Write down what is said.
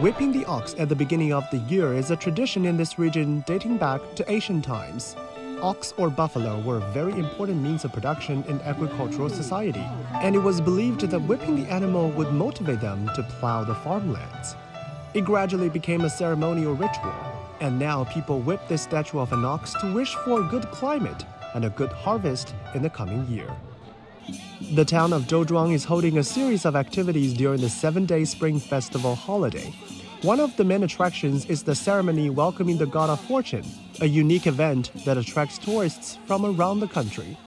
Whipping the ox at the beginning of the year is a tradition in this region dating back to ancient times. Ox or buffalo were a very important means of production in agricultural society, and it was believed that whipping the animal would motivate them to plow the farmlands. It gradually became a ceremonial ritual, and now people whip the statue of an ox to wish for a good climate and a good harvest in the coming year. The town of Zhouzhuang is holding a series of activities during the seven day Spring Festival holiday. One of the main attractions is the ceremony welcoming the God of Fortune, a unique event that attracts tourists from around the country.